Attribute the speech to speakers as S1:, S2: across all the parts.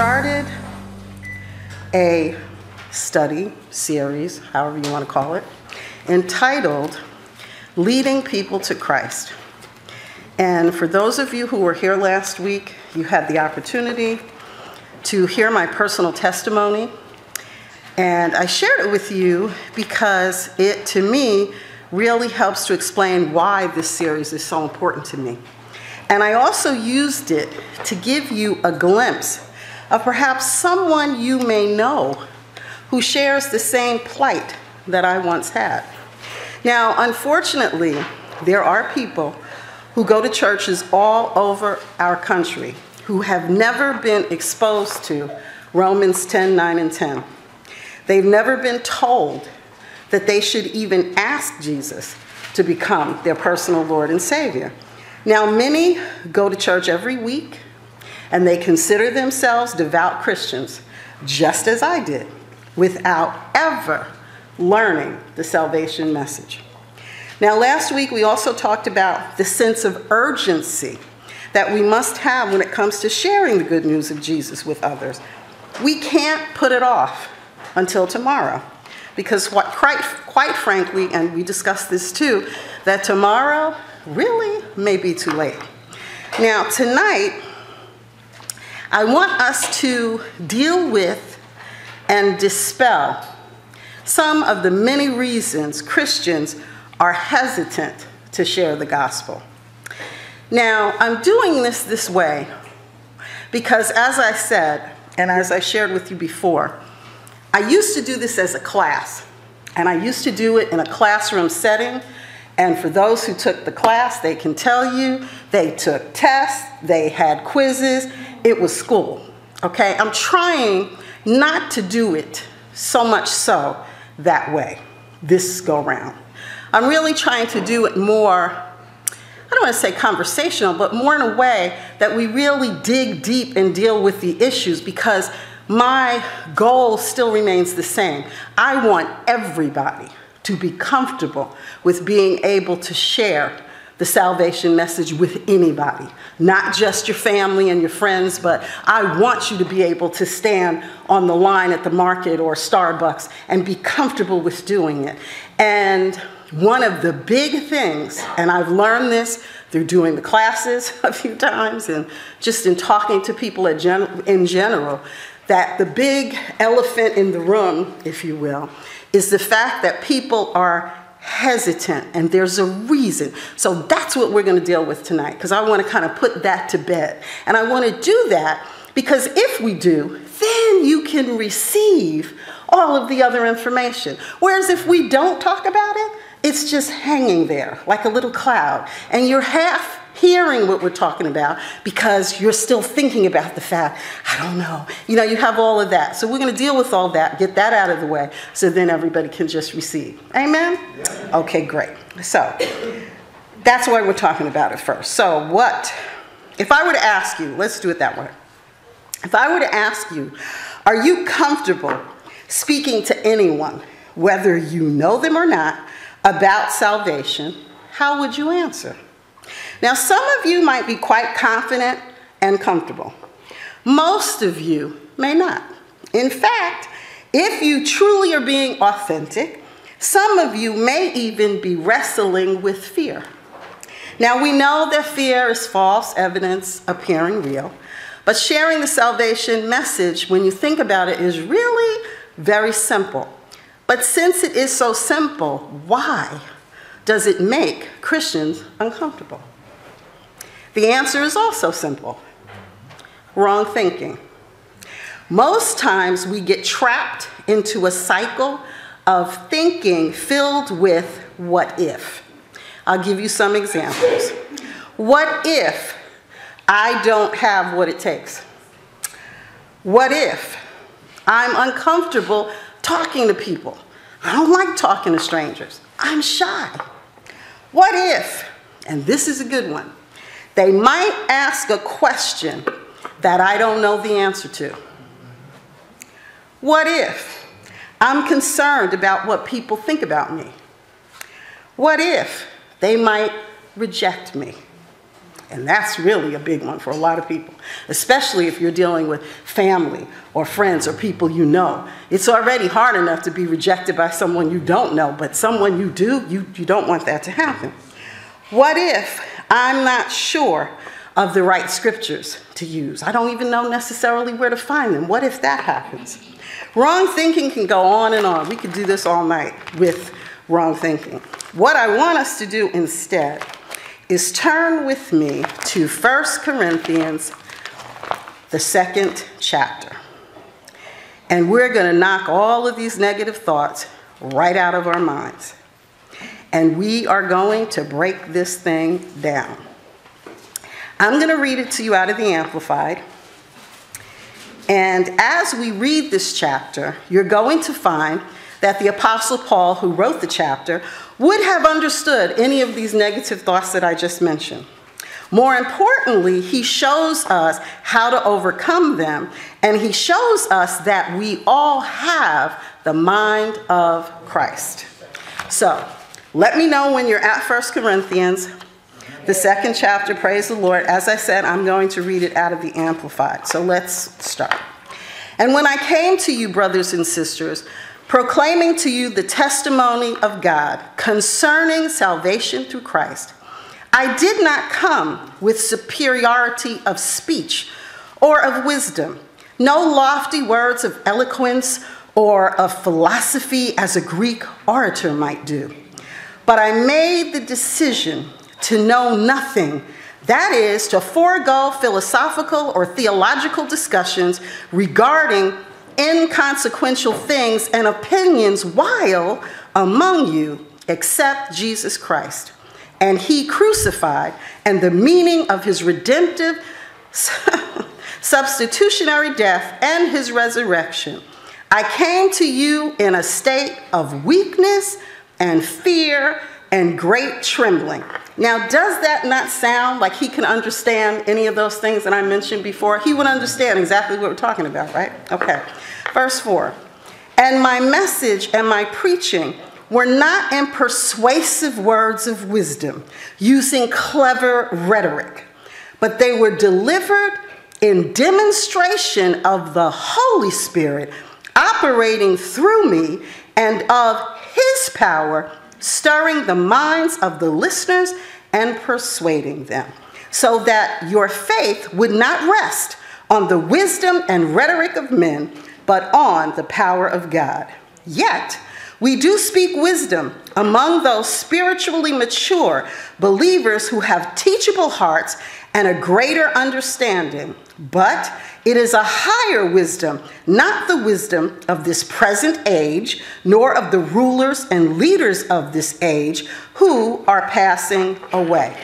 S1: started a study series, however you want to call it, entitled Leading People to Christ. And for those of you who were here last week, you had the opportunity to hear my personal testimony. And I shared it with you because it, to me, really helps to explain why this series is so important to me. And I also used it to give you a glimpse of perhaps someone you may know who shares the same plight that I once had. Now, unfortunately, there are people who go to churches all over our country who have never been exposed to Romans 10 9 and 10. They've never been told that they should even ask Jesus to become their personal Lord and Savior. Now, many go to church every week and they consider themselves devout Christians, just as I did, without ever learning the salvation message. Now, last week we also talked about the sense of urgency that we must have when it comes to sharing the good news of Jesus with others. We can't put it off until tomorrow because what quite, quite frankly and we discussed this too that tomorrow really may be too late now tonight i want us to deal with and dispel some of the many reasons christians are hesitant to share the gospel now i'm doing this this way because as i said and as i shared with you before I used to do this as a class, and I used to do it in a classroom setting. And for those who took the class, they can tell you they took tests, they had quizzes, it was school. Okay, I'm trying not to do it so much so that way, this go round. I'm really trying to do it more, I don't want to say conversational, but more in a way that we really dig deep and deal with the issues because my goal still remains the same. I want everybody to be comfortable with being able to share the salvation message with anybody, not just your family and your friends, but I want you to be able to stand on the line at the market or Starbucks and be comfortable with doing it. And one of the big things, and I've learned this through doing the classes a few times and just in talking to people in general, that the big elephant in the room, if you will, is the fact that people are hesitant and there's a reason. So that's what we're going to deal with tonight because I want to kind of put that to bed. And I want to do that because if we do, then you can receive all of the other information. Whereas if we don't talk about it, it's just hanging there like a little cloud. And you're half hearing what we're talking about because you're still thinking about the fact, I don't know. You know, you have all of that. So we're going to deal with all that, get that out of the way, so then everybody can just receive. Amen? Yeah. Okay, great. So that's why we're talking about it first. So, what, if I were to ask you, let's do it that way. If I were to ask you, are you comfortable speaking to anyone, whether you know them or not, about salvation? How would you answer? Now, some of you might be quite confident and comfortable. Most of you may not. In fact, if you truly are being authentic, some of you may even be wrestling with fear. Now, we know that fear is false evidence appearing real, but sharing the salvation message, when you think about it, is really very simple. But since it is so simple, why does it make Christians uncomfortable? The answer is also simple wrong thinking. Most times we get trapped into a cycle of thinking filled with what if. I'll give you some examples. What if I don't have what it takes? What if I'm uncomfortable talking to people? I don't like talking to strangers. I'm shy. What if, and this is a good one, they might ask a question that I don't know the answer to. What if I'm concerned about what people think about me? What if they might reject me? And that's really a big one for a lot of people, especially if you're dealing with family or friends or people you know. It's already hard enough to be rejected by someone you don't know, but someone you do, you, you don't want that to happen. What if I'm not sure of the right scriptures to use? I don't even know necessarily where to find them. What if that happens? Wrong thinking can go on and on. We could do this all night with wrong thinking. What I want us to do instead is turn with me to 1 Corinthians, the second chapter. And we're going to knock all of these negative thoughts right out of our minds. And we are going to break this thing down. I'm going to read it to you out of the Amplified. And as we read this chapter, you're going to find that the Apostle Paul, who wrote the chapter, would have understood any of these negative thoughts that I just mentioned. More importantly, he shows us how to overcome them, and he shows us that we all have the mind of Christ. So, let me know when you're at 1 Corinthians, the second chapter, praise the Lord. As I said, I'm going to read it out of the Amplified. So let's start. And when I came to you, brothers and sisters, proclaiming to you the testimony of God concerning salvation through Christ. I did not come with superiority of speech or of wisdom, no lofty words of eloquence or of philosophy as a Greek orator might do. But I made the decision to know nothing, that is, to forego philosophical or theological discussions regarding inconsequential things and opinions while among you except Jesus Christ and he crucified and the meaning of his redemptive substitutionary death and his resurrection. I came to you in a state of weakness and fear and great trembling. Now, does that not sound like he can understand any of those things that I mentioned before? He would understand exactly what we're talking about, right? Okay. Verse 4 And my message and my preaching were not in persuasive words of wisdom, using clever rhetoric, but they were delivered in demonstration of the Holy Spirit operating through me and of his power, stirring the minds of the listeners and persuading them, so that your faith would not rest on the wisdom and rhetoric of men but on the power of God. Yet, we do speak wisdom among those spiritually mature believers who have teachable hearts and a greater understanding. But it is a higher wisdom, not the wisdom of this present age, nor of the rulers and leaders of this age who are passing away.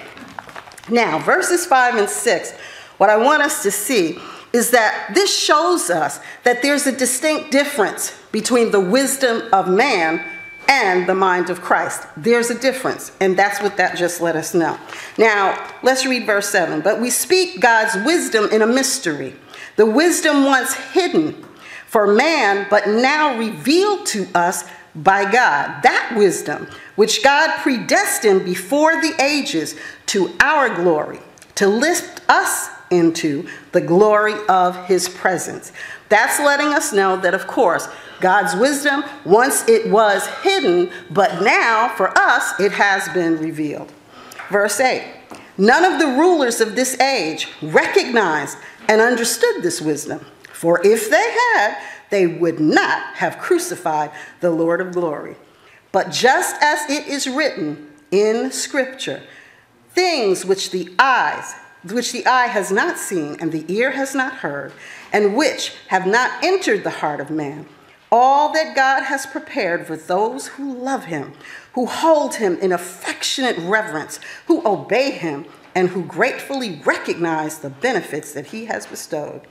S1: Now, verses 5 and 6, what I want us to see is that this shows us that there's a distinct difference between the wisdom of man and the mind of Christ. There's a difference, and that's what that just let us know. Now, let's read verse 7. But we speak God's wisdom in a mystery, the wisdom once hidden for man, but now revealed to us by God. That wisdom, which God predestined before the ages to our glory, to lift us into the glory of his presence. That's letting us know that, of course, God's wisdom, once it was hidden, but now for us it has been revealed. Verse 8 None of the rulers of this age recognized and understood this wisdom, for if they had, they would not have crucified the Lord of glory. But just as it is written in Scripture, things which the eyes which the eye has not seen and the ear has not heard, and which have not entered the heart of man. All that God has prepared for those who love him, who hold him in affectionate reverence, who obey him, and who gratefully recognize the benefits that he has bestowed.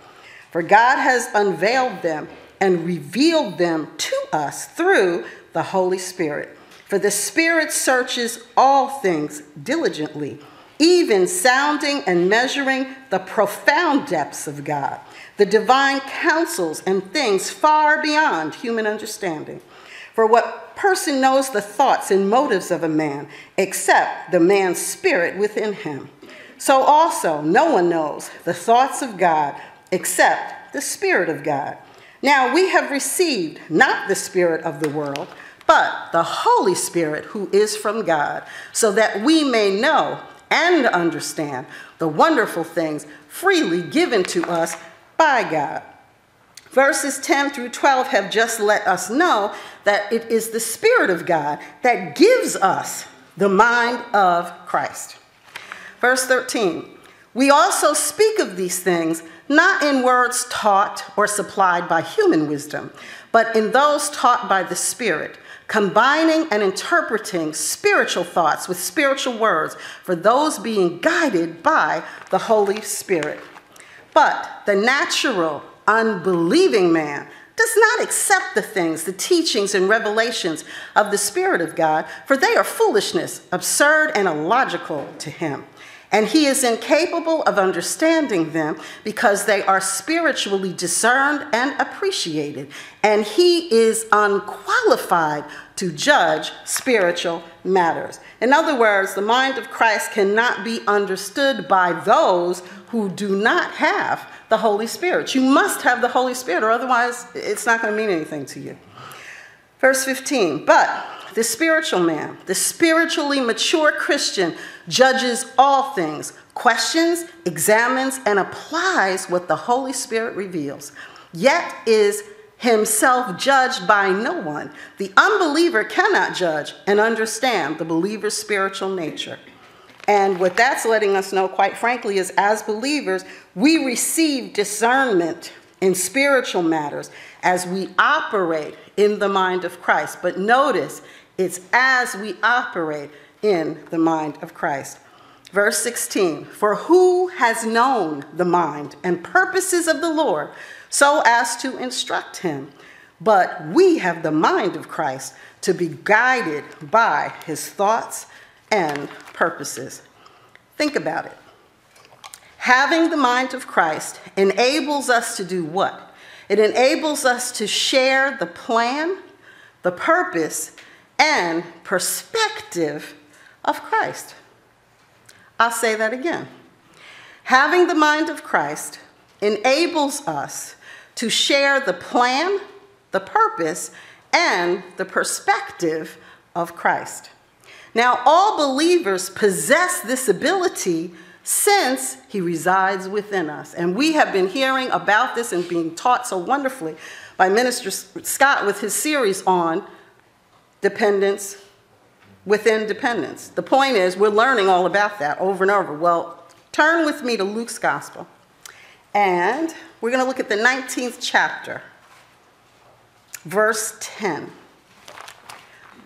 S1: For God has unveiled them and revealed them to us through the Holy Spirit. For the Spirit searches all things diligently even sounding and measuring the profound depths of God, the divine counsels and things far beyond human understanding. For what person knows the thoughts and motives of a man except the man's spirit within him? So also, no one knows the thoughts of God except the Spirit of God. Now we have received not the Spirit of the world, but the Holy Spirit who is from God, so that we may know and understand the wonderful things freely given to us by God. Verses 10 through 12 have just let us know that it is the Spirit of God that gives us the mind of Christ. Verse 13 We also speak of these things not in words taught or supplied by human wisdom, but in those taught by the Spirit, combining and interpreting spiritual thoughts with spiritual words for those being guided by the Holy Spirit. But the natural, unbelieving man does not accept the things, the teachings, and revelations of the Spirit of God, for they are foolishness, absurd, and illogical to him. And he is incapable of understanding them because they are spiritually discerned and appreciated. And he is unqualified to judge spiritual matters. In other words, the mind of Christ cannot be understood by those who do not have the Holy Spirit. You must have the Holy Spirit, or otherwise, it's not going to mean anything to you. Verse 15, but the spiritual man, the spiritually mature Christian, judges all things, questions, examines, and applies what the Holy Spirit reveals, yet is himself judged by no one. The unbeliever cannot judge and understand the believer's spiritual nature. And what that's letting us know, quite frankly, is as believers, we receive discernment in spiritual matters as we operate in the mind of Christ. But notice, it's as we operate in the mind of Christ. Verse 16 For who has known the mind and purposes of the Lord so as to instruct him? But we have the mind of Christ to be guided by his thoughts and purposes. Think about it. Having the mind of Christ enables us to do what? It enables us to share the plan, the purpose, and perspective of Christ. I'll say that again. Having the mind of Christ enables us to share the plan, the purpose, and the perspective of Christ. Now, all believers possess this ability since he resides within us. And we have been hearing about this and being taught so wonderfully by Minister Scott with his series on dependence within dependence. The point is, we're learning all about that over and over. Well, turn with me to Luke's Gospel, and we're going to look at the 19th chapter, verse 10.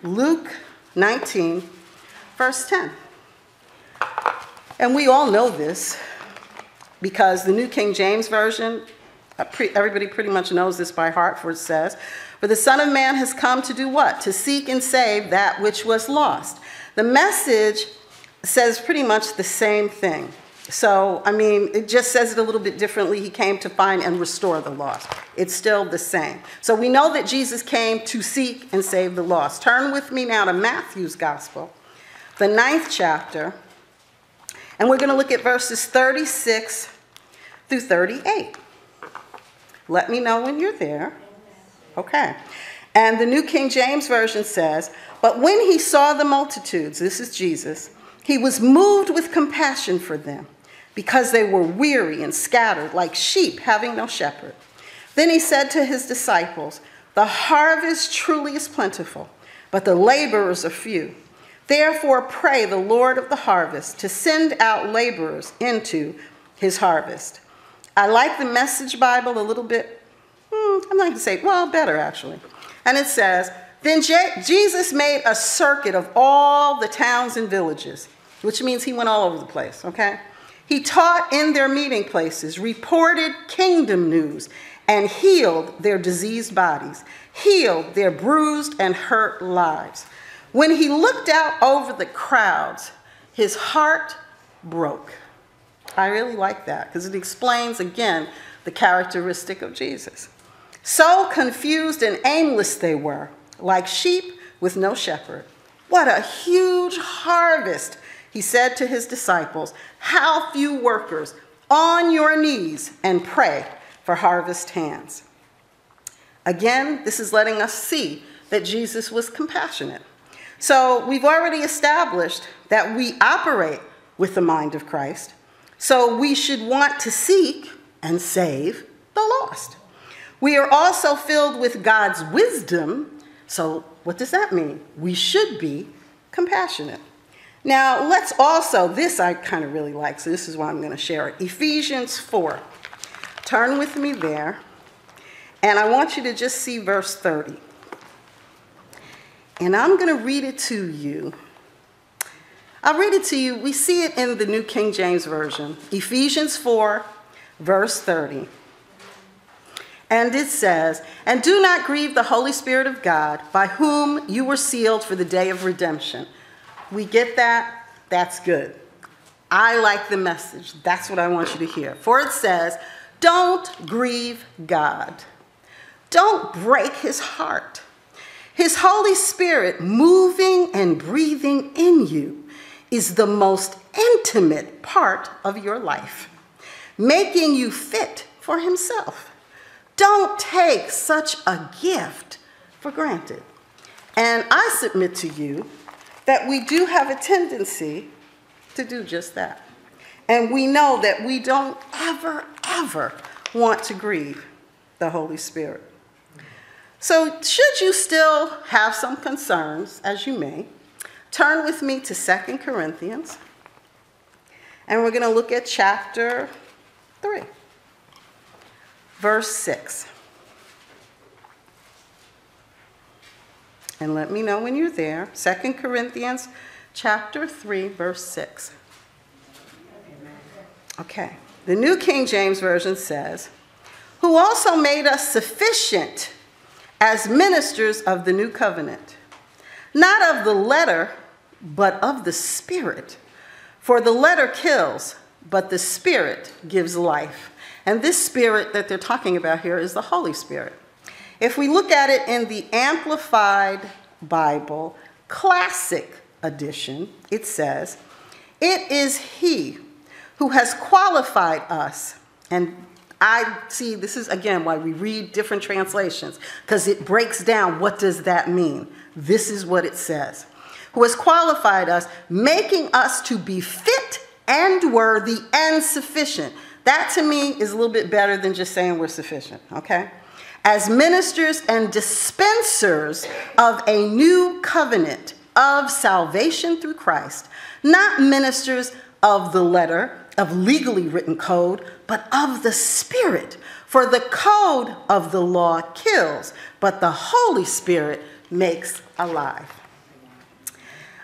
S1: Luke 19, verse 10. And we all know this because the New King James Version, everybody pretty much knows this by heart, for it says, For the Son of Man has come to do what? To seek and save that which was lost. The message says pretty much the same thing. So, I mean, it just says it a little bit differently. He came to find and restore the lost. It's still the same. So, we know that Jesus came to seek and save the lost. Turn with me now to Matthew's Gospel, the ninth chapter, and we're going to look at verses 36 through 38. Let me know when you're there. Okay. And the New King James Version says, But when he saw the multitudes, this is Jesus, he was moved with compassion for them because they were weary and scattered like sheep having no shepherd. Then he said to his disciples, The harvest truly is plentiful, but the laborers are few. Therefore, pray the Lord of the harvest to send out laborers into his harvest. I like the Message Bible a little bit, hmm, I'm not going to say, well, better actually. And it says, Then Je- Jesus made a circuit of all the towns and villages, which means he went all over the place, okay? He taught in their meeting places, reported kingdom news, and healed their diseased bodies, healed their bruised and hurt lives. When he looked out over the crowds, his heart broke. I really like that because it explains again the characteristic of Jesus. So confused and aimless they were, like sheep with no shepherd. What a huge harvest he said to his disciples, How few workers on your knees and pray for harvest hands. Again, this is letting us see that Jesus was compassionate. So we've already established that we operate with the mind of Christ. So we should want to seek and save the lost. We are also filled with God's wisdom. So what does that mean? We should be compassionate. Now, let's also, this I kind of really like, so this is why I'm going to share it. Ephesians 4. Turn with me there, and I want you to just see verse 30. And I'm going to read it to you. I'll read it to you. We see it in the New King James Version, Ephesians 4, verse 30. And it says, And do not grieve the Holy Spirit of God, by whom you were sealed for the day of redemption. We get that? That's good. I like the message. That's what I want you to hear. For it says, Don't grieve God. Don't break his heart. His Holy Spirit moving and breathing in you is the most intimate part of your life, making you fit for himself. Don't take such a gift for granted. And I submit to you that we do have a tendency to do just that. And we know that we don't ever, ever want to grieve the Holy Spirit. So, should you still have some concerns, as you may, turn with me to Second Corinthians, and we're going to look at chapter 3, verse 6. And let me know when you're there. Second Corinthians chapter 3, verse 6. Okay. The New King James Version says, Who also made us sufficient as ministers of the new covenant, not of the letter, but of the Spirit. For the letter kills, but the Spirit gives life. And this Spirit that they're talking about here is the Holy Spirit. If we look at it in the Amplified Bible, Classic Edition, it says, It is He who has qualified us. And I see this is again why we read different translations, because it breaks down what does that mean. This is what it says. Who has qualified us, making us to be fit and worthy and sufficient. That to me is a little bit better than just saying we're sufficient, okay? as ministers and dispensers of a new covenant of salvation through Christ, not ministers of the letter, of legally written code, but of the Spirit. For the code of the law kills, but the Holy Spirit makes alive.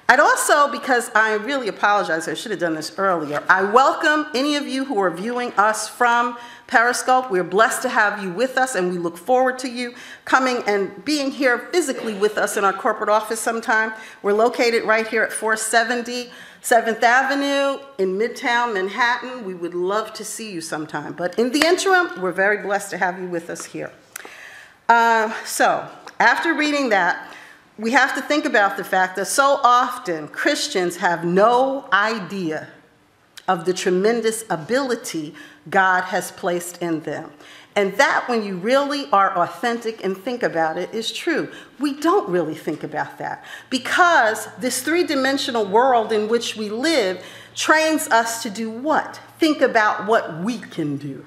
S1: I'd also, because I really apologize, I should have done this earlier, I welcome any of you who are viewing us from Periscope. We're blessed to have you with us, and we look forward to you coming and being here physically with us in our corporate office sometime. We're located right here at 470 7th Avenue in Midtown Manhattan. We would love to see you sometime. But in the interim, we're very blessed to have you with us here. Uh, so, after reading that, we have to think about the fact that so often Christians have no idea of the tremendous ability God has placed in them. And that, when you really are authentic and think about it, is true. We don't really think about that because this three dimensional world in which we live trains us to do what? Think about what we can do.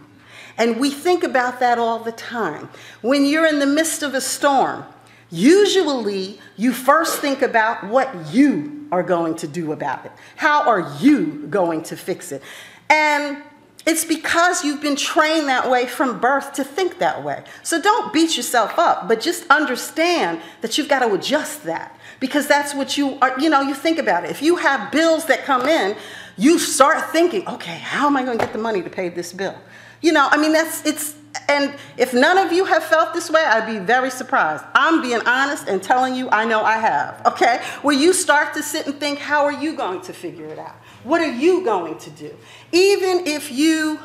S1: And we think about that all the time. When you're in the midst of a storm, usually you first think about what you are going to do about it. How are you going to fix it? And it's because you've been trained that way from birth to think that way. So don't beat yourself up, but just understand that you've got to adjust that because that's what you are, you know, you think about it. If you have bills that come in, you start thinking, okay, how am I going to get the money to pay this bill? You know, I mean, that's, it's, and if none of you have felt this way, I'd be very surprised. I'm being honest and telling you I know I have, okay? Where you start to sit and think, how are you going to figure it out? What are you going to do? Even if you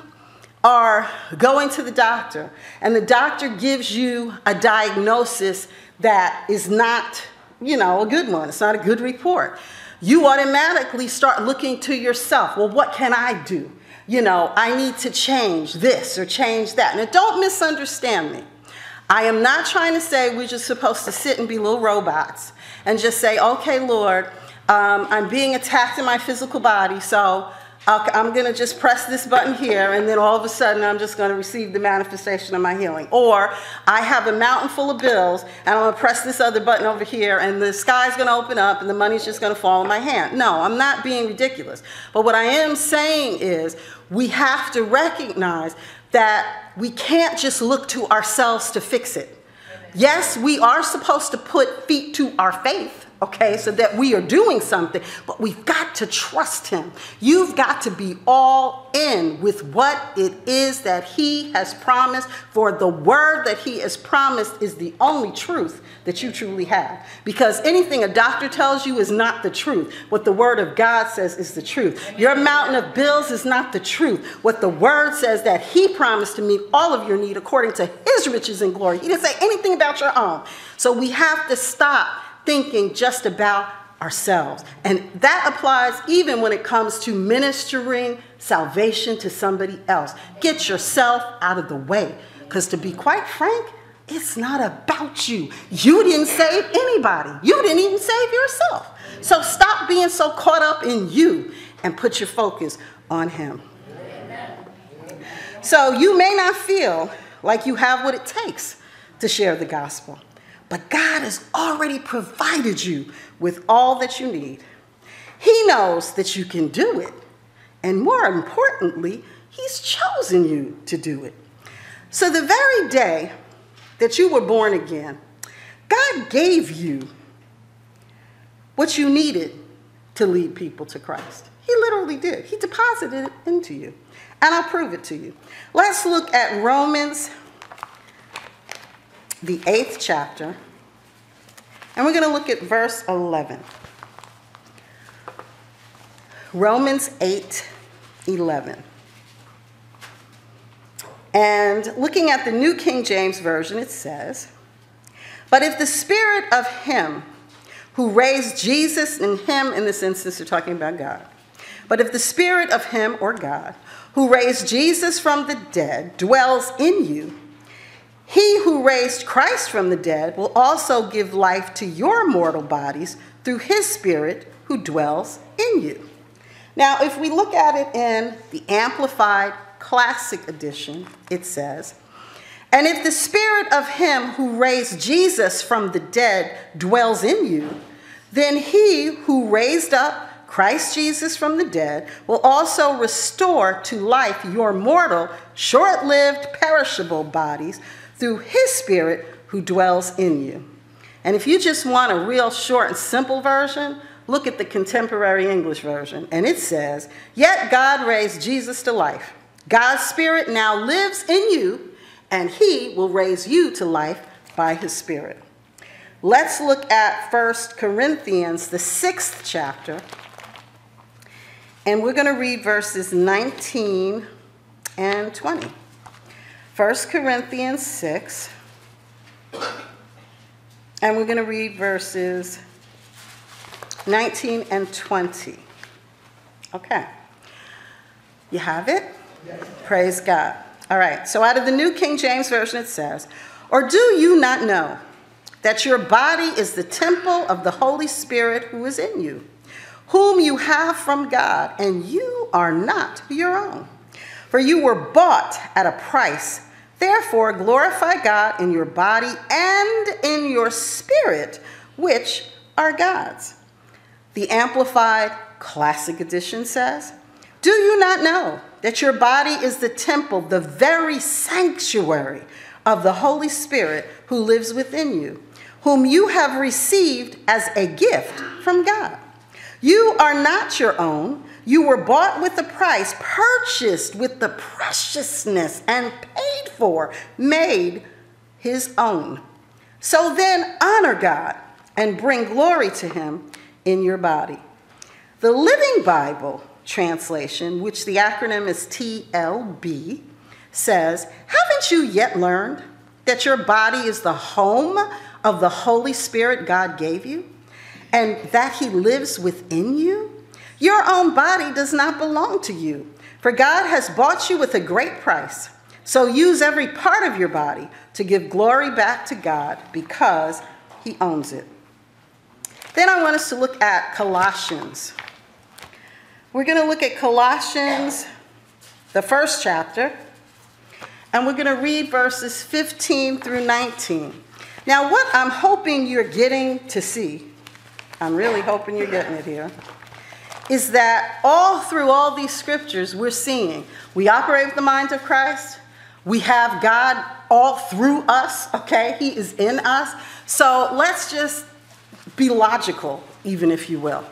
S1: are going to the doctor and the doctor gives you a diagnosis that is not, you know, a good one, it's not a good report. you automatically start looking to yourself. Well, what can I do? You know, I need to change this or change that. Now, don't misunderstand me. I am not trying to say we're just supposed to sit and be little robots and just say, okay, Lord, um, I'm being attacked in my physical body, so I'm going to just press this button here, and then all of a sudden I'm just going to receive the manifestation of my healing. Or I have a mountain full of bills, and I'm going to press this other button over here, and the sky's going to open up, and the money's just going to fall in my hand. No, I'm not being ridiculous. But what I am saying is we have to recognize that we can't just look to ourselves to fix it. Yes, we are supposed to put feet to our faith okay, so that we are doing something, but we've got to trust Him. You've got to be all in with what it is that He has promised, for the word that He has promised is the only truth that you truly have. Because anything a doctor tells you is not the truth. What the word of God says is the truth. Your mountain of bills is not the truth. What the word says that He promised to meet all of your need according to His riches and glory. He didn't say anything about your own. So we have to stop thinking just about ourselves. And that applies even when it comes to ministering salvation to somebody else. Get yourself out of the way. Because to be quite frank, it's not about you. You didn't save anybody, you didn't even save yourself. So stop being so caught up in you and put your focus on Him. So you may not feel like you have what it takes to share the gospel. But God has already provided you with all that you need. He knows that you can do it. And more importantly, He's chosen you to do it. So, the very day that you were born again, God gave you what you needed to lead people to Christ. He literally did. He deposited it into you. And I'll prove it to you. Let's look at Romans the eighth chapter, and we're going to look at verse 11. Romans 8 11. And looking at the New King James Version, it says, But if the spirit of him who raised Jesus in him, in this instance, we're talking about God, but if the spirit of him or God who raised Jesus from the dead dwells in you, he who raised Christ from the dead will also give life to your mortal bodies through his Spirit who dwells in you. Now, if we look at it in the Amplified Classic Edition, it says, And if the Spirit of him who raised Jesus from the dead dwells in you, then he who raised up Christ Jesus from the dead will also restore to life your mortal, short lived, perishable bodies through his spirit who dwells in you. And if you just want a real short and simple version, look at the contemporary English version. And it says, Yet God raised Jesus to life. God's spirit now lives in you, and he will raise you to life by his spirit. Let's look at 1 Corinthians, the sixth chapter. And we're going to read verses 19 and 20. 1 Corinthians 6, and we're going to read verses 19 and 20. Okay. You have it? Yes. Praise God. All right, so out of the New King James Version it says, Or do you not know that your body is the temple of the Holy Spirit who is in you, whom you have from God, and you are not your own? For you were bought at a price. Therefore, glorify God in your body and in your spirit, which are God's. The Amplified Classic Edition says, Do you not know that your body is the temple, the very sanctuary of the Holy Spirit who lives within you, whom you have received as a gift from God? You are not your own you were bought with a price, purchased with the preciousness, and paid for, made his own. So then, honor God and bring glory to him in your body. The Living Bible translation, which the acronym is TLB, says, Haven't you yet learned that your body is the home of the Holy Spirit God gave you? and that he lives within you? Your own body does not belong to you, for God has bought you with a great price. So use every part of your body to give glory back to God because he owns it. Then I want us to look at Colossians. We're going to look at Colossians, the first chapter, and we're going to read verses 15 through 19. Now, what I'm hoping you're getting to see, I'm really hoping you're getting it here, is that all through all these scriptures we're seeing we operate with the mind of Christ, we have God all through us, okay? He is in us. So let's just be logical, even if you will.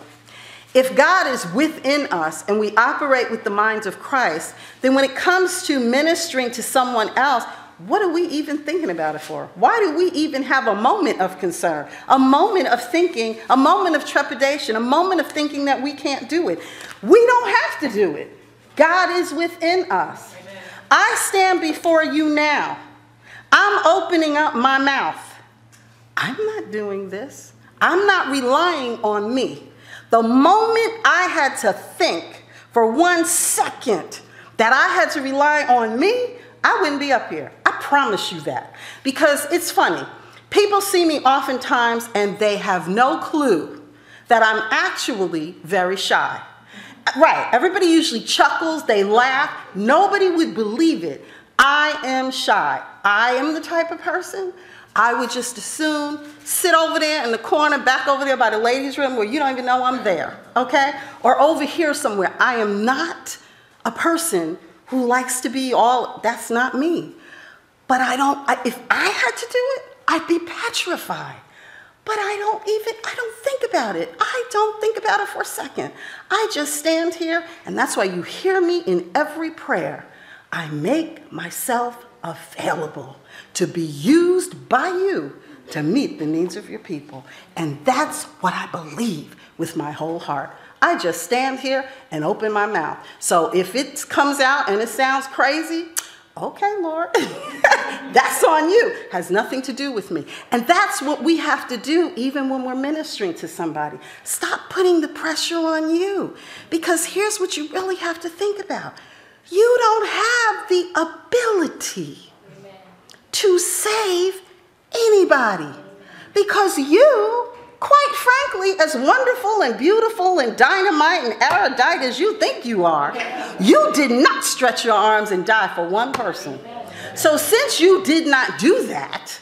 S1: If God is within us and we operate with the minds of Christ, then when it comes to ministering to someone else, what are we even thinking about it for? Why do we even have a moment of concern, a moment of thinking, a moment of trepidation, a moment of thinking that we can't do it? We don't have to do it. God is within us. Amen. I stand before you now. I'm opening up my mouth. I'm not doing this. I'm not relying on me. The moment I had to think for one second that I had to rely on me, I wouldn't be up here. Promise you that. Because it's funny. People see me oftentimes and they have no clue that I'm actually very shy. Right, everybody usually chuckles, they laugh. Nobody would believe it. I am shy. I am the type of person I would just as soon sit over there in the corner, back over there by the ladies' room where you don't even know I'm there, okay? Or over here somewhere. I am not a person who likes to be all, that's not me. But I don't, I, if I had to do it, I'd be petrified. But I don't even, I don't think about it. I don't think about it for a second. I just stand here, and that's why you hear me in every prayer. I make myself available to be used by you to meet the needs of your people. And that's what I believe with my whole heart. I just stand here and open my mouth. So if it comes out and it sounds crazy, okay, Lord, that's on you. Has nothing to do with me. And that's what we have to do even when we're ministering to somebody. Stop putting the pressure on you. Because here's what you really have to think about you don't have the ability Amen. to save anybody because you quite frankly, as wonderful and beautiful and dynamite and erudite as you think you are, you did not stretch your arms and die for one person. So, since you did not do that,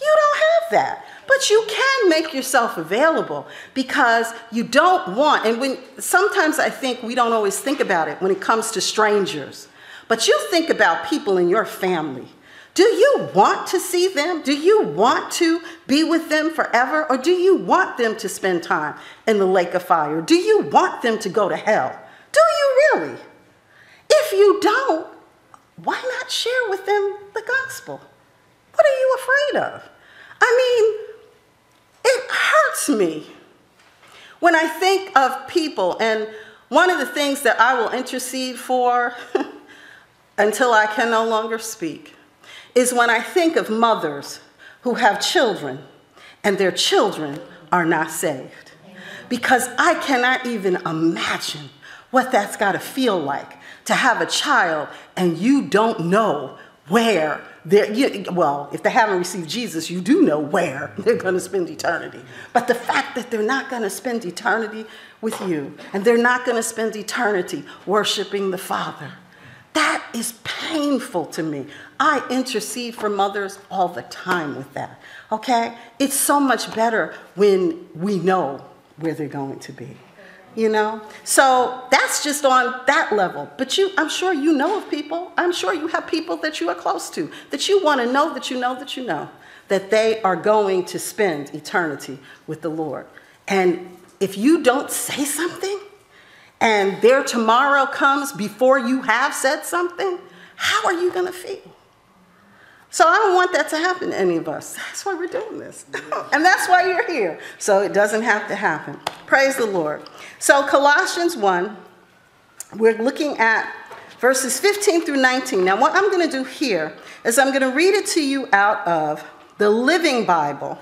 S1: you don't have that. But you can make yourself available because you don't want, and when sometimes I think we don't always think about it when it comes to strangers, but you think about people in your family do you want to see them? Do you want to be with them forever? Or do you want them to spend time in the lake of fire? Do you want them to go to hell? Do you really? If you don't, why not share with them the gospel? What are you afraid of? I mean, it hurts me when I think of people, and one of the things that I will intercede for until I can no longer speak is when I think of mothers who have children and their children are not saved. Because I cannot even imagine what that's got to feel like to have a child and you don't know where they're, you, well, if they haven't received Jesus, you do know where they're going to spend eternity. But the fact that they're not going to spend eternity with you and they're not going to spend eternity worshiping the Father that is painful to me. I intercede for mothers all the time with that. Okay? It's so much better when we know where they're going to be. You know? So that's just on that level. But you I'm sure you know of people. I'm sure you have people that you are close to that you want to know that you know that you know that they are going to spend eternity with the Lord. And if you don't say something, and their tomorrow comes before you have said something, how are you going to feel? So I don't want that to happen to any of us. That's why we're doing this. and that's why you're here. So it doesn't have to happen. Praise the Lord. So Colossians 1, we're looking at verses 15 through 19. Now, what I'm going to do here is I'm going to read it to you out of the Living Bible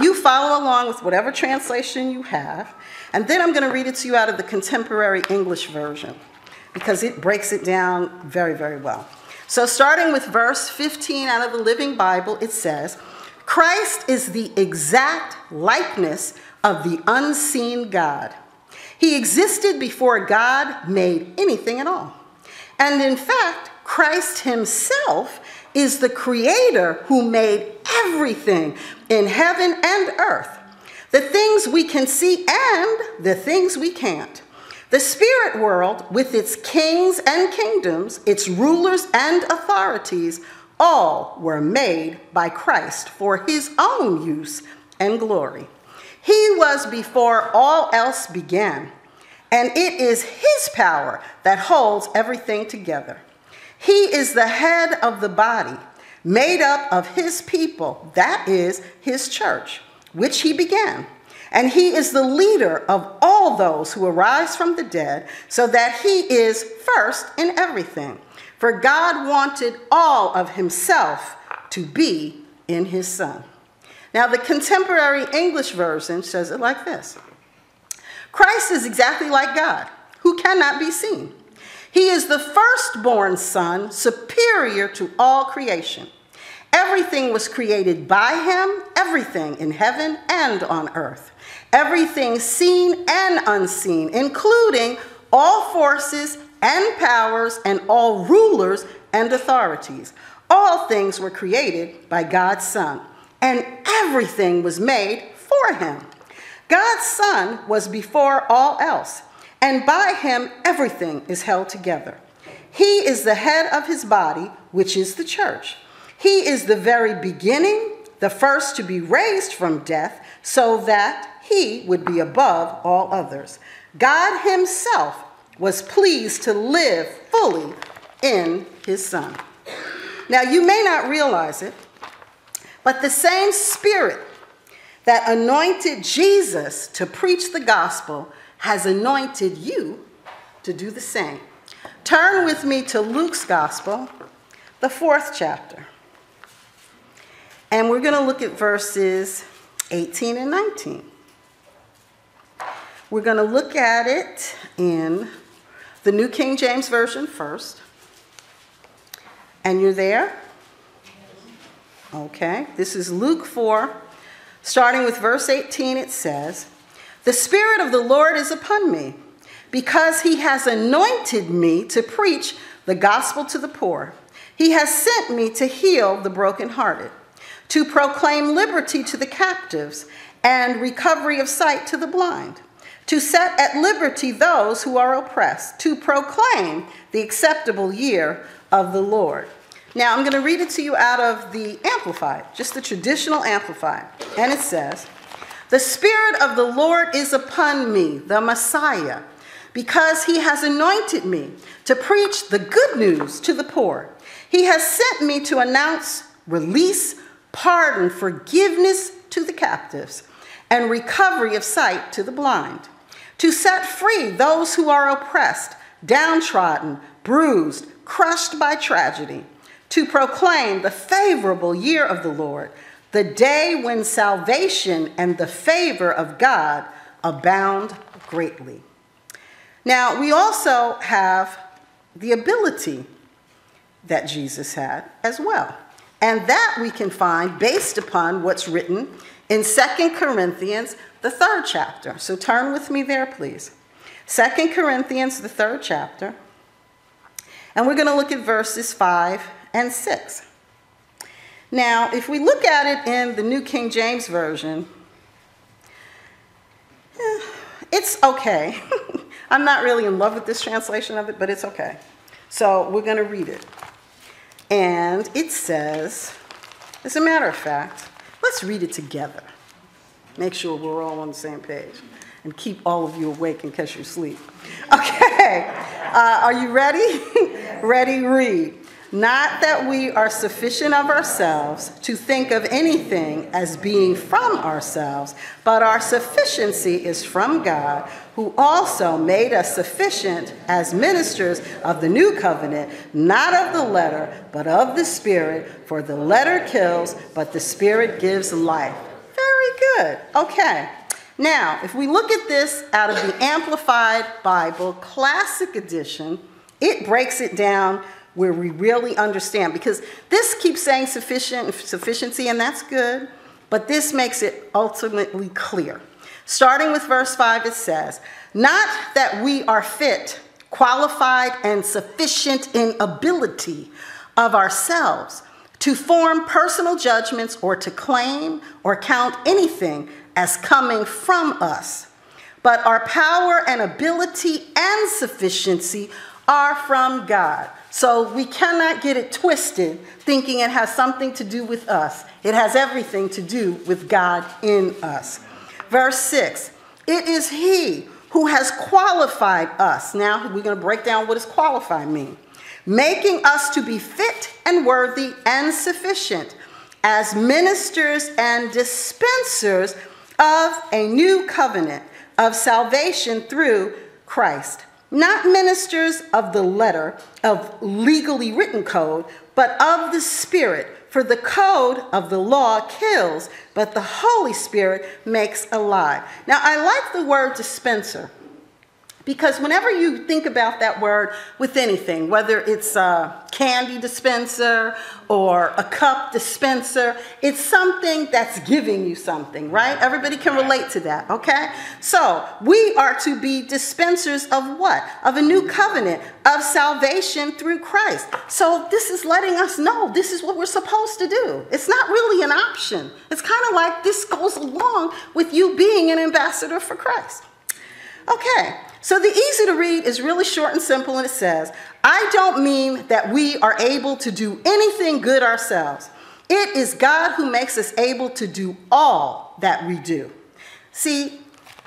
S1: You follow along with whatever translation you have, and then I'm going to read it to you out of the contemporary English version because it breaks it down very, very well. So, starting with verse 15 out of the Living Bible, it says, Christ is the exact likeness of the unseen God. He existed before God made anything at all. And in fact, Christ himself is the creator who made everything in heaven and earth the things we can see and the things we can't. The spirit world, with its kings and kingdoms, its rulers and authorities, all were made by Christ for his own use and glory. He was before all else began, and it is his power that holds everything together. He is the head of the body, made up of his people, that is, his church, which he began. And he is the leader of all those who arise from the dead, so that he is first in everything. For God wanted all of himself to be in his Son. Now, the contemporary English version says it like this Christ is exactly like God, who cannot be seen. He is the firstborn Son, superior to all creation. Everything was created by him, everything in heaven and on earth. Everything seen and unseen, including all forces and powers and all rulers and authorities. All things were created by God's Son, and everything was made for him. God's Son was before all else, and by him everything is held together. He is the head of his body, which is the church. He is the very beginning, the first to be raised from death, so that he would be above all others. God himself was pleased to live fully in his Son. Now, you may not realize it, but the same Spirit that anointed Jesus to preach the gospel has anointed you to do the same. Turn with me to Luke's gospel, the fourth chapter. And we're going to look at verses 18 and 19. We're going to look at it in the New King James Version first. And you're there? Okay, this is Luke 4. Starting with verse 18, it says, The Spirit of the Lord is upon me, because he has anointed me to preach the gospel to the poor. He has sent me to heal the brokenhearted, to proclaim liberty to the captives, and recovery of sight to the blind to set at liberty those who are oppressed, to proclaim the acceptable year of the Lord. Now, I'm going to read it to you out of the Amplified, just the traditional Amplified. And it says, The Spirit of the Lord is upon me, the Messiah, because he has anointed me to preach the good news to the poor. He has sent me to announce release, pardon, forgiveness to the captives, and recovery of sight to the blind to set free those who are oppressed, downtrodden, bruised, crushed by tragedy, to proclaim the favorable year of the Lord, the day when salvation and the favor of God abound greatly. Now, we also have the ability that Jesus had as well. And that we can find based upon what's written in Second Corinthians the third chapter. So turn with me there, please. Second Corinthians, the third chapter. And we're going to look at verses 5 and 6. Now, if we look at it in the New King James Version, eh, it's okay. I'm not really in love with this translation of it, but it's okay. So we're going to read it. And it says, as a matter of fact, let's read it together make sure we're all on the same page and keep all of you awake in case you sleep. Okay, uh, are you ready? ready, read. Not that we are sufficient of ourselves to think of anything as being from ourselves, but our sufficiency is from God, who also made us sufficient as ministers of the new covenant, not of the letter, but of the Spirit. For the letter kills, but the Spirit gives life. Very good. Okay. Now, if we look at this out of the Amplified Bible Classic Edition, it breaks it down where we really understand because this keeps saying sufficient sufficiency and that's good, but this makes it ultimately clear. Starting with verse 5 it says, "Not that we are fit, qualified and sufficient in ability of ourselves to form personal judgments or to claim or count anything as coming from us. But our power and ability and sufficiency are from God. So we cannot get it twisted thinking it has something to do with us. It has everything to do with God in us. Verse 6 It is He who has qualified us. Now we're going to break down what does qualify mean. Making us to be fit and worthy and sufficient as ministers and dispensers of a new covenant of salvation through Christ. Not ministers of the letter of legally written code, but of the Spirit. For the code of the law kills, but the Holy Spirit makes alive. Now, I like the word dispenser because whenever you think about that word with anything, whether it's a candy dispenser or a cup dispenser, it's something that's giving you something, right? Everybody can relate to that, okay? So we are to be dispensers of what? Of a new covenant, of salvation through Christ. So this is letting us know this is what we're supposed to do. It's not really an option. It's kind of like this goes along with you being an ambassador for Christ. Okay, so the easy to read is really short and simple, and it says, I don't mean that we are able to do anything good ourselves. It is God who makes us able to do all that we do. See,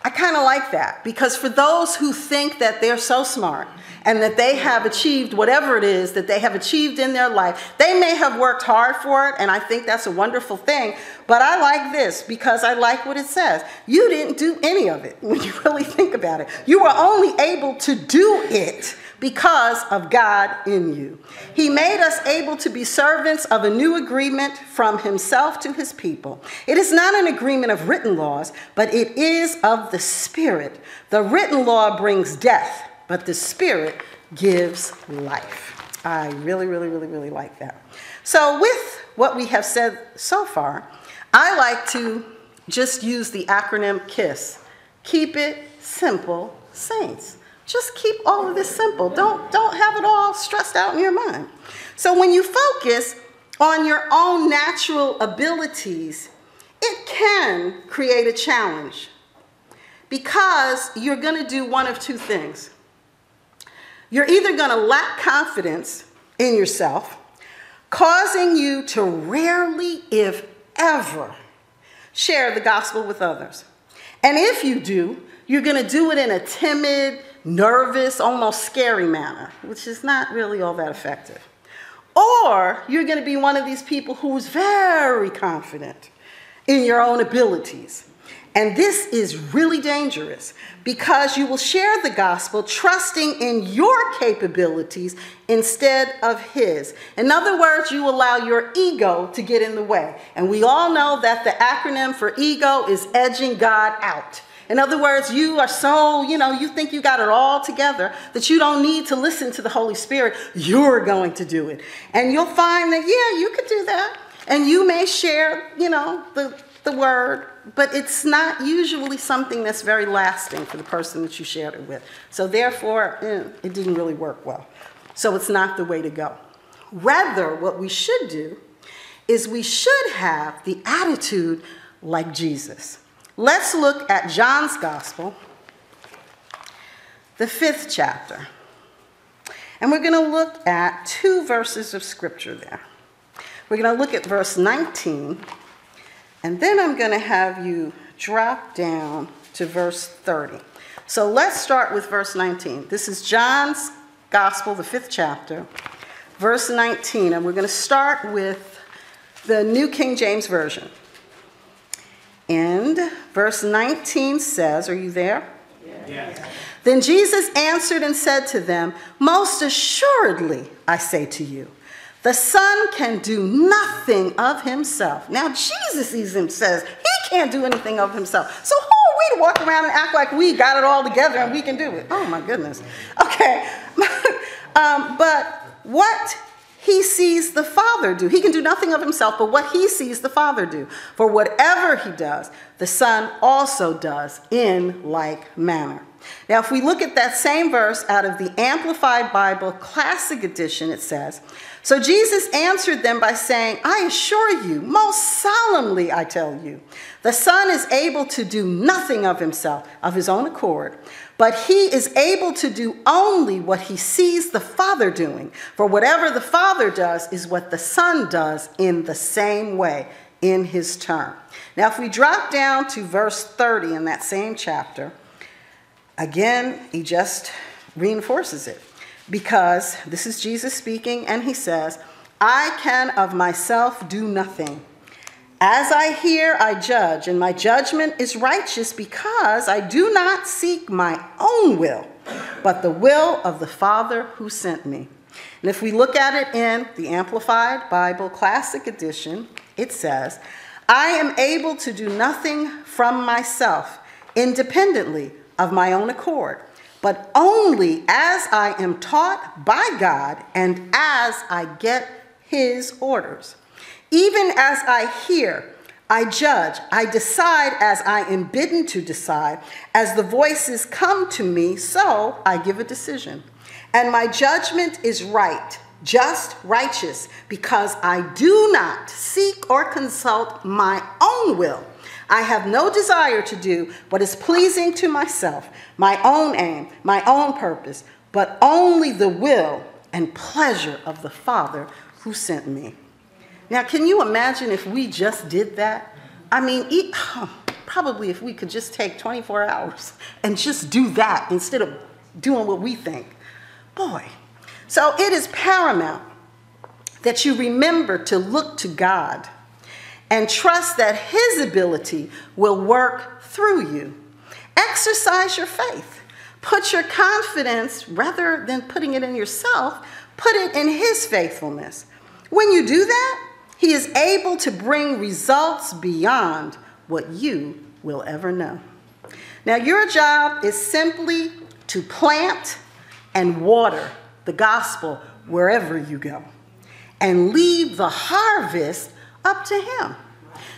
S1: I kind of like that because for those who think that they're so smart and that they have achieved whatever it is that they have achieved in their life, they may have worked hard for it, and I think that's a wonderful thing. But I like this because I like what it says. You didn't do any of it when you really think about it. You were only able to do it because of God in you. He made us able to be servants of a new agreement from himself to his people. It is not an agreement of written laws, but it is of the Spirit. The written law brings death, but the Spirit gives life. I really, really, really, really like that. So, with what we have said so far, I like to just use the acronym KISS Keep It Simple Saints. Just keep all of this simple. Don't, don't have it all stressed out in your mind. So when you focus on your own natural abilities, it can create a challenge because you're going to do one of two things. You're either going to lack confidence in yourself, causing you to rarely, if ever, share the gospel with others. And if you do, you're going to do it in a timid, nervous, almost scary manner, which is not really all that effective. Or you're going to be one of these people who's very confident in your own abilities. And this is really dangerous because you will share the gospel trusting in your capabilities instead of his. In other words, you allow your ego to get in the way. And we all know that the acronym for ego is edging God out. In other words, you are so, you know, you think you got it all together that you don't need to listen to the Holy Spirit. You're going to do it. And you'll find that, yeah, you could do that. And you may share, you know, the, the word, but it's not usually something that's very lasting for the person that you shared it with. So therefore, eh, it didn't really work well. So it's not the way to go. Rather, what we should do is we should have the attitude like Jesus. Let's look at John's Gospel, the fifth chapter. And we're going to look at two verses of scripture there. We're going to look at verse 19, and then I'm going to have you drop down to verse 30. So let's start with verse 19. This is John's Gospel, the fifth chapter, verse 19, and we're going to start with the New King James Version. And verse 19 says, Are you there? Yes. Then Jesus answered and said to them, Most assuredly, I say to you, the Son can do nothing of himself. Now, Jesus even says he can't do anything of himself. So who are we to walk around and act like we got it all together and we can do it? Oh my goodness. Okay. um, but what he sees the Father do. He can do nothing of himself, but what he sees the Father do. For whatever he does, the Son also does in like manner. Now, if we look at that same verse out of the Amplified Bible Classic Edition, it says, So Jesus answered them by saying, I assure you, most solemnly I tell you, the Son is able to do nothing of himself, of his own accord, but he is able to do only what he sees the Father doing. For whatever the Father does is what the Son does in the same way in his turn. Now, if we drop down to verse 30 in that same chapter, Again, he just reinforces it because this is Jesus speaking, and he says, I can of myself do nothing. As I hear, I judge, and my judgment is righteous because I do not seek my own will, but the will of the Father who sent me. And if we look at it in the Amplified Bible Classic Edition, it says, I am able to do nothing from myself independently of my own accord, but only as I am taught by God and as I get his orders. Even as I hear, I judge, I decide as I am bidden to decide. As the voices come to me, so I give a decision. And my judgment is right, just, righteous, because I do not seek or consult my own will I have no desire to do what is pleasing to myself, my own aim, my own purpose, but only the will and pleasure of the Father who sent me. Now, can you imagine if we just did that? I mean, probably if we could just take 24 hours and just do that instead of doing what we think. Boy. So it is paramount that you remember to look to God and trust that His ability will work through you. Exercise your faith. Put your confidence, rather than putting it in yourself, put it in His faithfulness. When you do that, He is able to bring results beyond what you will ever know. Now, your job is simply to plant and water the gospel wherever you go and leave the harvest up to Him.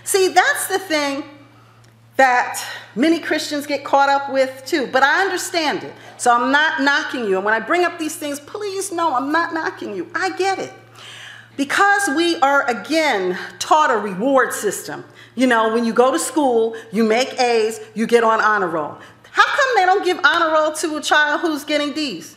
S1: See, that's the thing that many Christians get caught up with too, but I understand it. So I'm not knocking you. And when I bring up these things, please know I'm not knocking you. I get it. Because we are, again, taught a reward system. You know, when you go to school, you make A's, you get on honor roll. How come they don't give honor roll to a child who's getting D's?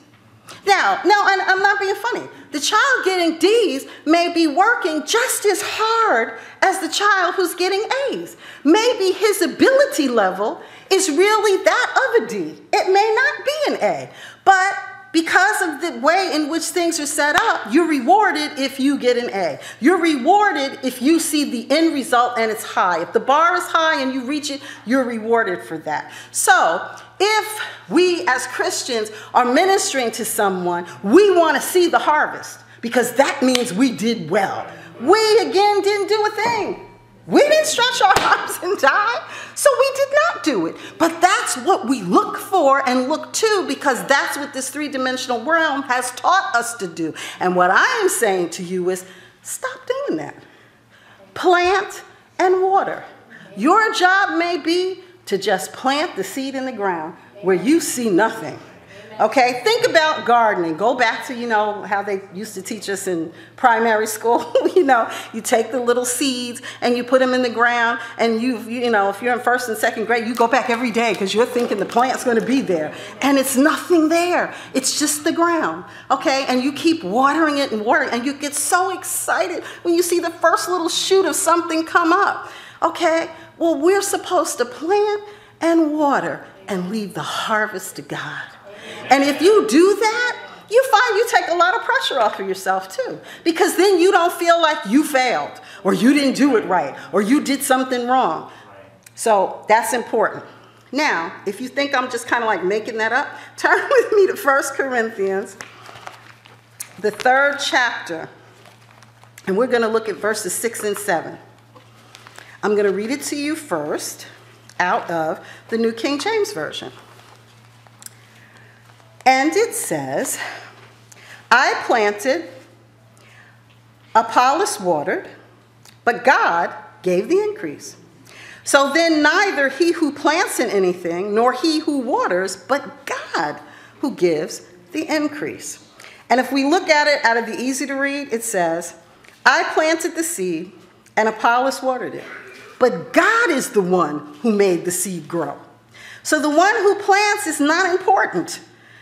S1: Now, now, I'm not being funny. The child getting D's may be working just as hard as the child who's getting A's. Maybe his ability level is really that of a D. It may not be an A, but because of the way in which things are set up, you're rewarded if you get an A. You're rewarded if you see the end result and it's high. If the bar is high and you reach it, you're rewarded for that. So, if we as Christians are ministering to someone, we want to see the harvest because that means we did well. We again didn't do a thing. We didn't stretch our arms and die, so we did not do it. But that's what we look for and look to because that's what this three dimensional realm has taught us to do. And what I am saying to you is stop doing that. Plant and water. Your job may be to just plant the seed in the ground where you see nothing. Okay, think about gardening. Go back to, you know, how they used to teach us in primary school. you know, you take the little seeds and you put them in the ground, and you, you know, if you're in first and second grade, you go back every day because you're thinking the plant's going to be there. And it's nothing there, it's just the ground. Okay, and you keep watering it and watering, and you get so excited when you see the first little shoot of something come up. Okay, well, we're supposed to plant and water and leave the harvest to God. And if you do that, you find you take a lot of pressure off of yourself too. Because then you don't feel like you failed or you didn't do it right or you did something wrong. So that's important. Now, if you think I'm just kind of like making that up, turn with me to 1 Corinthians, the third chapter, and we're going to look at verses 6 and 7. I'm going to read it to you first out of the New King James Version. And it says, I planted, Apollos watered, but God gave the increase. So then, neither he who plants in anything, nor he who waters, but God who gives the increase. And if we look at it out of the easy to read, it says, I planted the seed, and Apollos watered it. But God is the one who made the seed grow. So the one who plants is not important,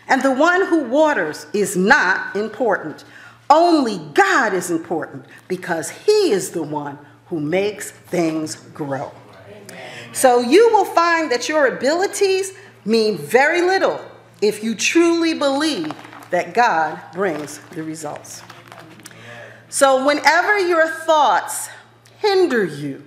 S1: and the one who waters is not important. Only God is important because He is the one who makes things grow. So you will find that your abilities mean very little if you truly believe that God brings the results. So, whenever your thoughts hinder you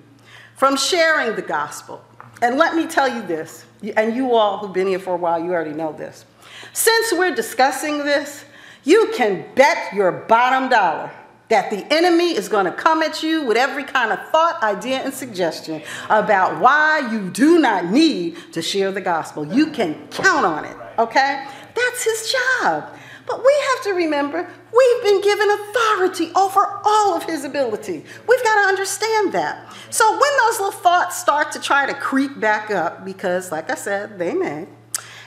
S1: from sharing the gospel, and let me tell you this, and you all who've been here for a while, you already know this. Since we're discussing this, you can bet your bottom dollar that the enemy is going to come at you with every kind of thought, idea, and suggestion about why you do not need to share the gospel. You can count on it, okay? That's his job. But we have to remember we've been given authority over all of his ability. We've got to understand that. So when those little thoughts start to try to creep back up, because like I said, they may,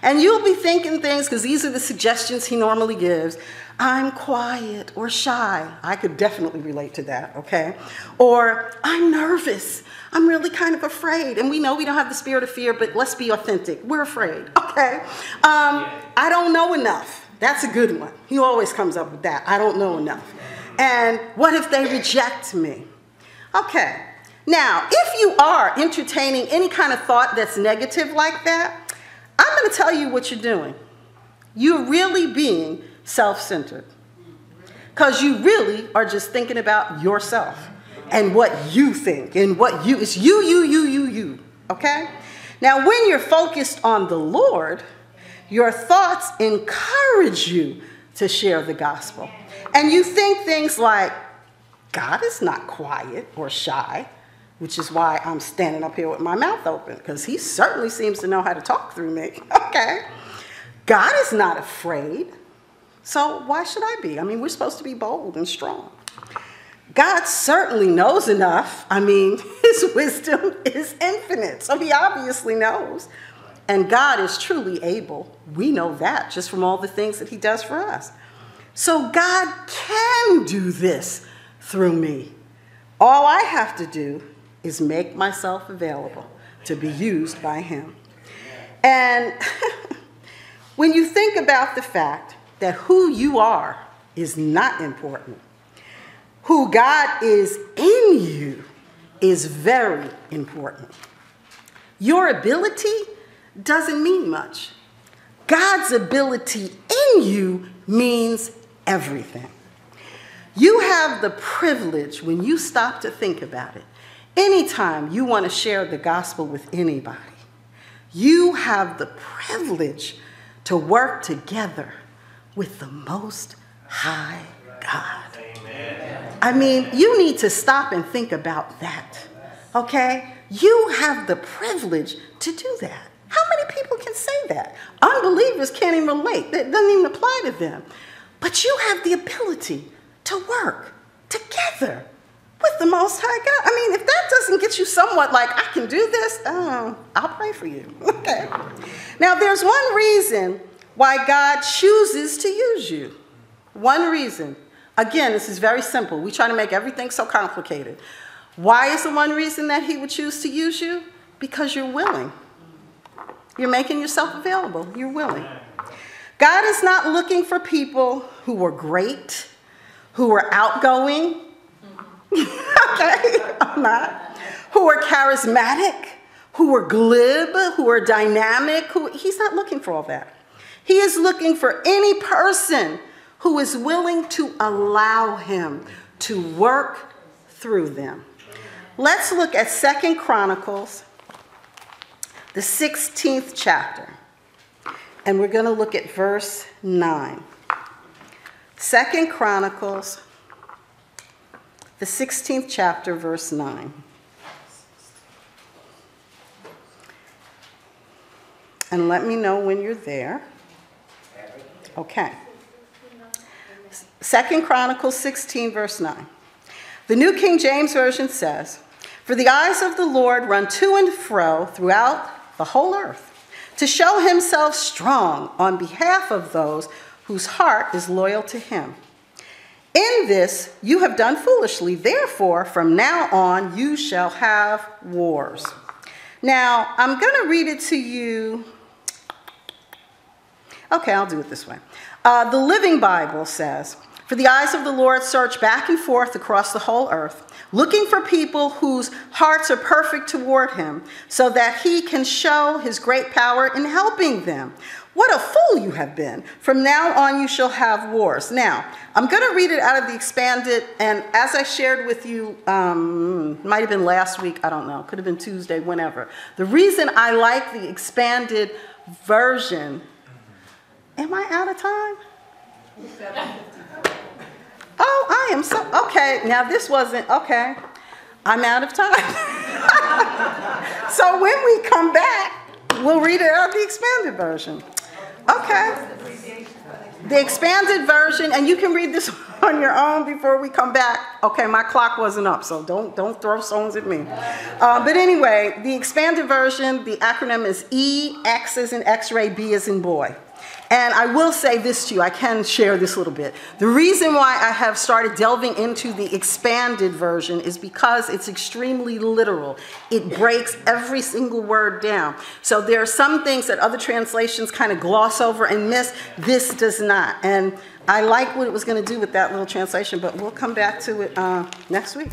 S1: and you'll be thinking things, because these are the suggestions he normally gives. I'm quiet or shy. I could definitely relate to that, okay? Or I'm nervous. I'm really kind of afraid. And we know we don't have the spirit of fear, but let's be authentic. We're afraid, okay? Um, I don't know enough. That's a good one. He always comes up with that. I don't know enough. And what if they reject me? Okay. Now, if you are entertaining any kind of thought that's negative like that, I'm going to tell you what you're doing. You're really being self centered. Because you really are just thinking about yourself and what you think and what you, it's you, you, you, you, you. Okay? Now, when you're focused on the Lord, your thoughts encourage you to share the gospel. And you think things like, God is not quiet or shy, which is why I'm standing up here with my mouth open, because he certainly seems to know how to talk through me. Okay. God is not afraid. So why should I be? I mean, we're supposed to be bold and strong. God certainly knows enough. I mean, his wisdom is infinite. So he obviously knows. And God is truly able. We know that just from all the things that He does for us. So God can do this through me. All I have to do is make myself available to be used by Him. And when you think about the fact that who you are is not important, who God is in you is very important. Your ability doesn't mean much. God's ability in you means everything. You have the privilege, when you stop to think about it, anytime you want to share the gospel with anybody, you have the privilege to work together with the Most High God. Amen. I mean, you need to stop and think about that, okay? You have the privilege to do that. How many people can say that? Unbelievers can't even relate. That doesn't even apply to them. But you have the ability to work together with the Most High God. I mean, if that doesn't get you somewhat like, I can do this, um, I'll pray for you. Okay. Now, there's one reason why God chooses to use you. One reason. Again, this is very simple. We try to make everything so complicated. Why is the one reason that He would choose to use you? Because you're willing. You're making yourself available. You're willing. God is not looking for people who were great, who were outgoing. okay, I'm not. Who were charismatic, who were glib, who were dynamic. Who, he's not looking for all that. He is looking for any person who is willing to allow him to work through them. Let's look at Second Chronicles the 16th chapter, and we're going to look at verse 9. Second Chronicles, the 16th chapter, verse 9. And let me know when you're there. Okay. Second Chronicles 16, verse 9. The New King James Version says, For the eyes of the Lord run to and fro throughout the whole earth, to show himself strong on behalf of those whose heart is loyal to him. In this you have done foolishly. Therefore, from now on you shall have wars. Now, I'm going to read it to you. Okay, I'll do it this way. Uh, the Living Bible says, For the eyes of the Lord search back and forth across the whole earth, looking for people whose hearts are perfect toward him, so that he can show his great power in helping them. What a fool you have been. From now on, you shall have wars. Now, I'm going to read it out of the expanded, and as I shared with you, um, might have been last week, I don't know, could have been Tuesday, whenever. The reason I like the expanded version, am I out of time? Oh, I am so, okay, now this wasn't, okay, I'm out of time. so when we come back, we'll read it out the expanded version. Okay. The expanded version, and you can read this on your own before we come back. Okay, my clock wasn't up, so don't, don't throw stones at me. Uh, but anyway, the expanded version, the acronym is E, X is in X-ray, B is in boy. And I will say this to you, I can share this a little bit. The reason why I have started delving into the expanded version is because it's extremely literal. It breaks every single word down. So there are some things that other translations kind of gloss over and miss. This does not. And I like what it was going to do with that little translation, but we'll come back to it uh, next week.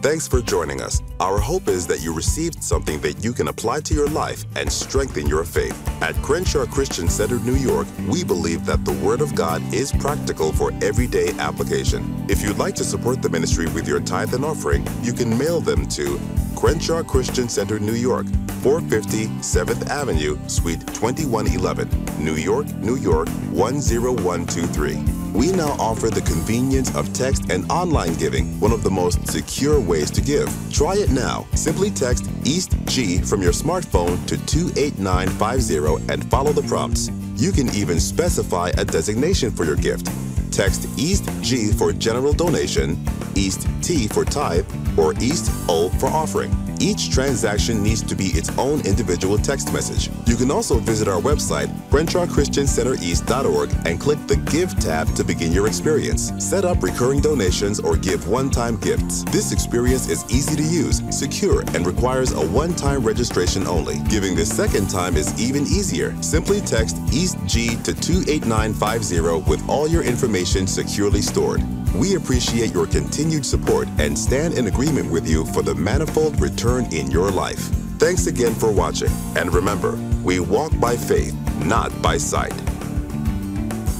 S2: Thanks for joining us. Our hope is that you received something that you can apply to your life and strengthen your faith. At Crenshaw Christian Center, New York, we believe that the Word of God is practical for everyday application. If you'd like to support the ministry with your tithe and offering, you can mail them to Crenshaw Christian Center, New York, 450 7th Avenue, Suite 2111, New York, New York 10123. We now offer the convenience of text and online giving, one of the most secure ways to give. Try it now. Simply text EAST-G from your smartphone to 28950 and follow the prompts. You can even specify a designation for your gift. Text EAST-G for general donation, EAST-T for tithe, or EAST-O for offering. Each transaction needs to be its own individual text message. You can also visit our website, CrenshawChristianCenterEast.org, and click the Give tab to begin your experience. Set up recurring donations or give one time gifts. This experience is easy to use, secure, and requires a one time registration only. Giving the second time is even easier. Simply text EAST-G to 28950 with all your information securely stored. We appreciate your continued support and stand in agreement with you for the manifold return in your life. Thanks again for watching, and remember, we walk by faith, not by sight.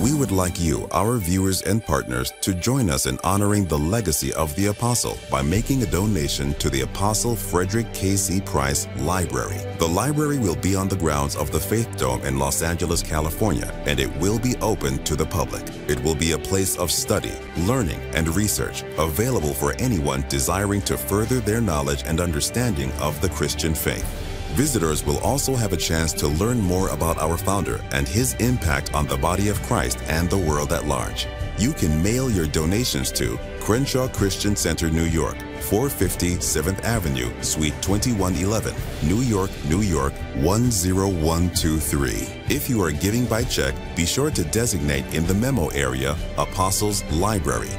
S2: We would like you, our viewers and partners, to join us in honoring the legacy of the Apostle by making a donation to the Apostle Frederick K.C. Price Library. The library will be on the grounds of the Faith Dome in Los Angeles, California, and it will be open to the public. It will be a place of study, learning, and research, available for anyone desiring to further their knowledge and understanding of the Christian faith. Visitors will also have a chance to learn more about our founder and his impact on the body of Christ and the world at large. You can mail your donations to Crenshaw Christian Center, New York, 450 7th Avenue, Suite 2111, New York, New York 10123. If you are giving by check, be sure to designate in the memo area Apostles Library.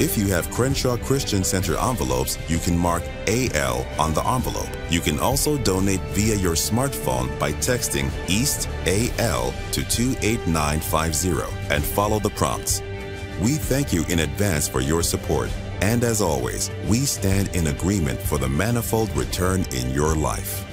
S2: If you have Crenshaw Christian Center envelopes, you can mark AL on the envelope. You can also donate via your smartphone by texting EAST AL to 28950 and follow the prompts. We thank you in advance for your support. And as always, we stand in agreement for the manifold return in your life.